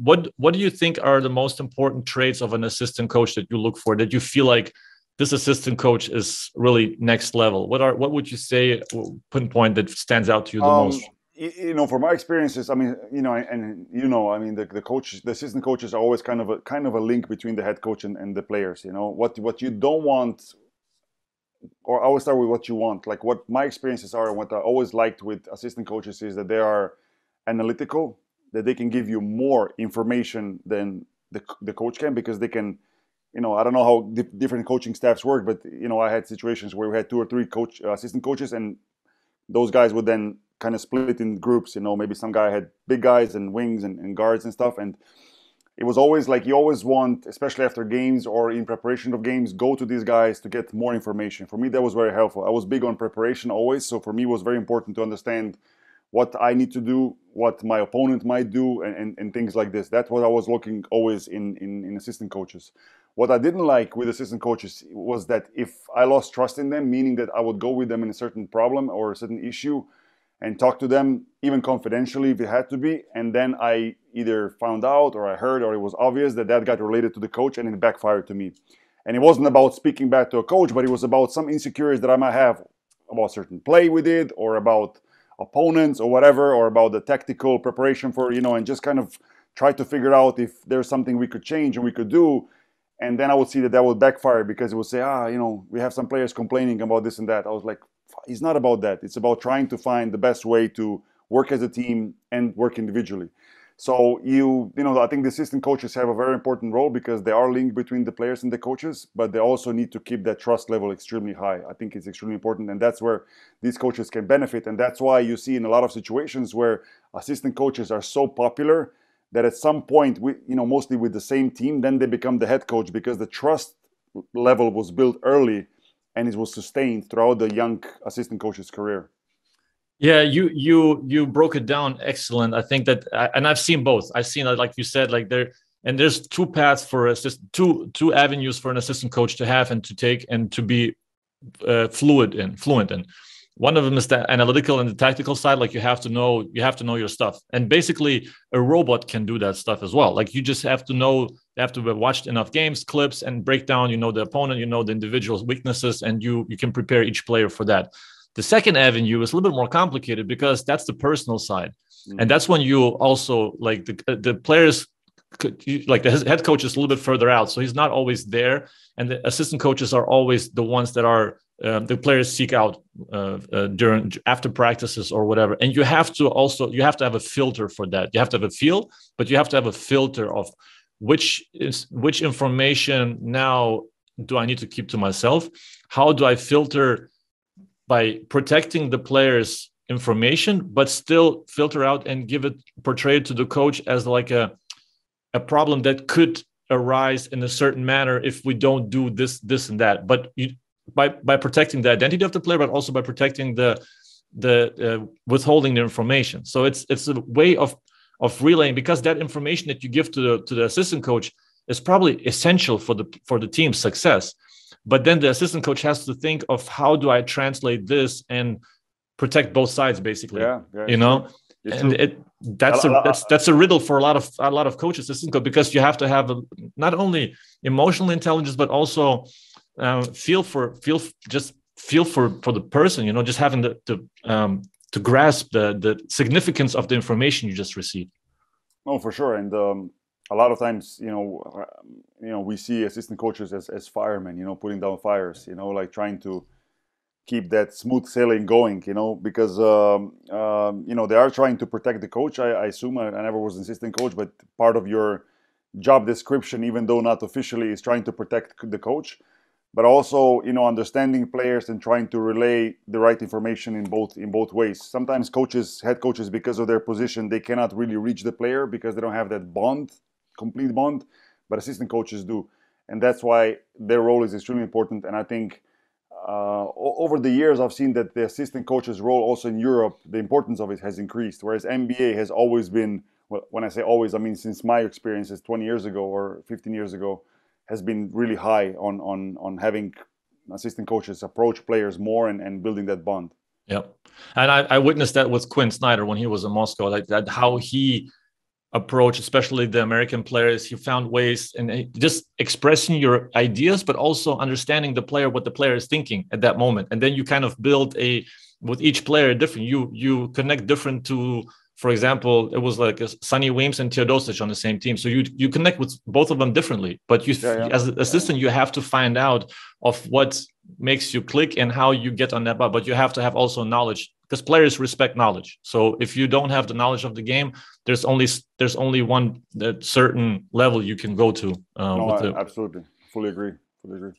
what what do you think are the most important traits of an assistant coach that you look for that you feel like this assistant coach is really next level what are what would you say pinpoint that stands out to you the um, most you know, from my experiences, I mean, you know, and you know, I mean, the, the coach, the assistant coaches are always kind of a kind of a link between the head coach and, and the players. You know, what what you don't want, or I always start with what you want. Like what my experiences are, and what I always liked with assistant coaches is that they are analytical, that they can give you more information than the the coach can because they can. You know, I don't know how di- different coaching staffs work, but you know, I had situations where we had two or three coach uh, assistant coaches, and those guys would then kind of split in groups. You know, maybe some guy had big guys and wings and, and guards and stuff. And it was always like you always want, especially after games or in preparation of games, go to these guys to get more information. For me, that was very helpful. I was big on preparation always. So for me, it was very important to understand what I need to do, what my opponent might do, and, and, and things like this. That's what I was looking always in, in, in assistant coaches. What I didn't like with assistant coaches was that if I lost trust in them, meaning that I would go with them in a certain problem or a certain issue, and talk to them even confidentially if it had to be and then i either found out or i heard or it was obvious that that got related to the coach and it backfired to me and it wasn't about speaking back to a coach but it was about some insecurities that i might have about certain play we did or about opponents or whatever or about the tactical preparation for you know and just kind of try to figure out if there's something we could change and we could do and then i would see that that would backfire because it would say ah you know we have some players complaining about this and that i was like it's not about that. It's about trying to find the best way to work as a team and work individually. So you, you know, I think the assistant coaches have a very important role because they are linked between the players and the coaches, but they also need to keep that trust level extremely high. I think it's extremely important, and that's where these coaches can benefit. And that's why you see in a lot of situations where assistant coaches are so popular that at some point, we, you know, mostly with the same team, then they become the head coach because the trust level was built early and it was sustained throughout the young assistant coach's career. Yeah, you you you broke it down excellent. I think that, and I've seen both. I've seen like you said, like there and there's two paths for assist two two avenues for an assistant coach to have and to take and to be uh, fluid in fluent in one of them is the analytical and the tactical side like you have to know you have to know your stuff and basically a robot can do that stuff as well like you just have to know you have to have watched enough games clips and break down you know the opponent you know the individual's weaknesses and you you can prepare each player for that the second avenue is a little bit more complicated because that's the personal side. Mm-hmm. and that's when you also like the the players like the head coach is a little bit further out so he's not always there. And the assistant coaches are always the ones that are um, the players seek out uh, uh, during after practices or whatever. And you have to also you have to have a filter for that. You have to have a feel but you have to have a filter of which is which information now do i need to keep to myself? How do i filter by protecting the players information but still filter out and give it portray it to the coach as like a a problem that could arise in a certain manner if we don't do this this and that but you by by protecting the identity of the player, but also by protecting the the uh, withholding the information. So it's it's a way of of relaying because that information that you give to the to the assistant coach is probably essential for the for the team's success. But then the assistant coach has to think of how do I translate this and protect both sides, basically. Yeah, yeah you know. and it that's a that's that's a riddle for a lot of a lot of coaches assistant coach because you have to have a, not only emotional intelligence but also uh, feel for feel just feel for for the person you know just having the to um, to grasp the the significance of the information you just received oh for sure and um, a lot of times you know uh, you know we see assistant coaches as, as firemen you know putting down fires you know like trying to keep that smooth sailing going you know because um, um, you know they are trying to protect the coach i, I assume. I, I never was an assistant coach but part of your job description even though not officially is trying to protect the coach but also you know understanding players and trying to relay the right information in both in both ways. Sometimes coaches head coaches because of their position they cannot really reach the player because they don't have that bond complete bond but assistant coaches do. And that's why their role is extremely important. And i think uh, over the years i've seen that the assistant coach's role also in europe the importance of it has increased. Whereas nba has always been well, when i say always i mean since my experiences 20 years ago or 15 years ago has been really high on on on having assistant coaches approach players more and, and building that bond. Yeah, and I, I witnessed that with Quinn Snyder when he was in Moscow, like that how he approach, especially the American players. You found ways and eh, just expressing your ideas, but also understanding the player, what the player is thinking at that moment, and then you kind of build a with each player different. You you connect different to. For example, it was like Sonny Weems and Teodosic on the same team. So you you connect with both of them differently. But you, yeah, yeah. as an assistant, you have to find out of what makes you click and how you get on that. But you have to have also knowledge because players respect knowledge. So if you don't have the knowledge of the game, there's only there's only one certain level you can go to. Uh, no, I, absolutely, fully agree, fully agree.